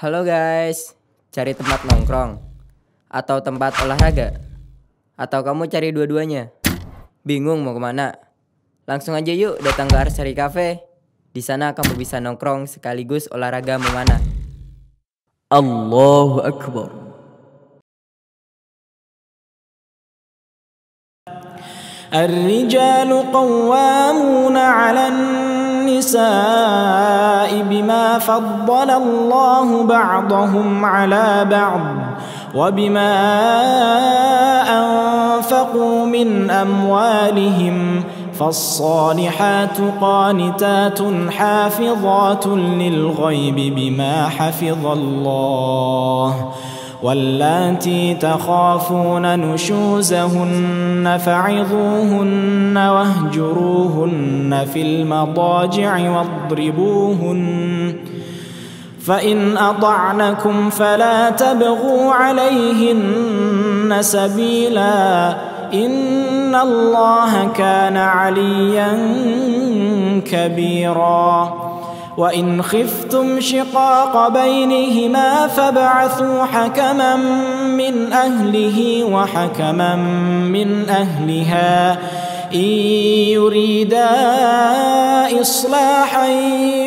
Halo guys, cari tempat nongkrong atau tempat olahraga? Atau kamu cari dua-duanya? Bingung mau kemana? Langsung aja yuk datang ke Arsari Cafe. Di sana kamu bisa nongkrong sekaligus olahraga memana. Allahu Akbar. الرجال قوامون على النساء بما فضل الله بعضهم على بعض وبما أنفقوا من أموالهم فالصالحات قانتات حافظات للغيب بما حفظ الله واللاتي تخافون نشوزهن فعظوهن واهجروهن في المضاجع واضربوهن فإن أطعنكم فلا تبغوا عليهن سبيلا إن الله كان عليا كبيرا وإن خفتم شقاق بينهما فابعثوا حكما من أهله وحكما من أهلها. إن يريدا إصلاحا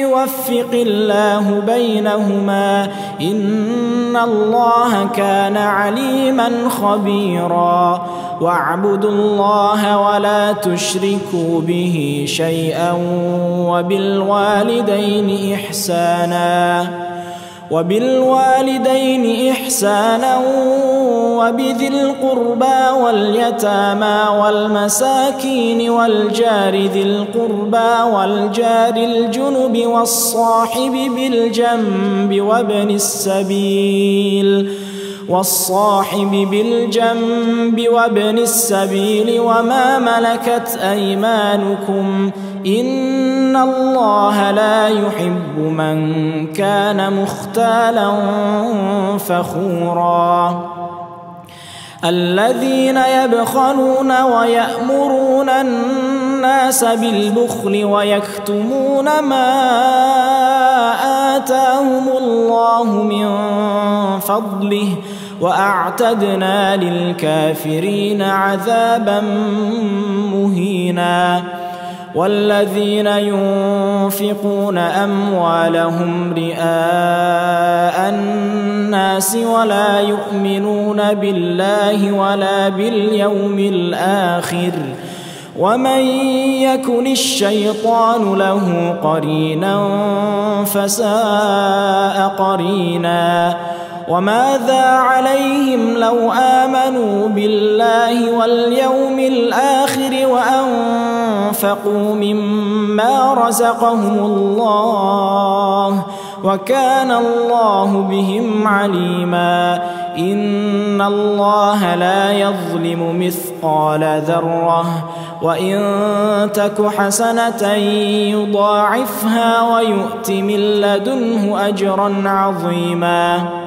يوفق الله بينهما. إن الله كان عليما خبيرا. واعبدوا الله ولا تشركوا به شيئا وبالوالدين إحسانا وبالوالدين إحسانا وبذي القربى واليتامى والمساكين والجار ذي القربى والجار الجنب والصاحب بالجنب وابن السبيل والصاحب بالجنب وابن السبيل وما ملكت أيمانكم إن الله لا يحب من كان مختالا فخورا الذين يبخلون ويأمرون الناس بالبخل ويكتمون ما آتاهم الله من فضله وأعتدنا للكافرين عذابا مهينا. والذين ينفقون أموالهم رئاء الناس ولا يؤمنون بالله ولا باليوم الآخر. ومن يكن الشيطان له قرينا فساء قرينا. وماذا عليهم لو آمنوا بالله واليوم الآخر وأنفقوا مما رزقهم الله وكان الله بهم عليما. إن الله لا يظلم مثقال ذرة. وإن تك حسنة يضاعفها ويؤت من لدنه أجرا عظيما.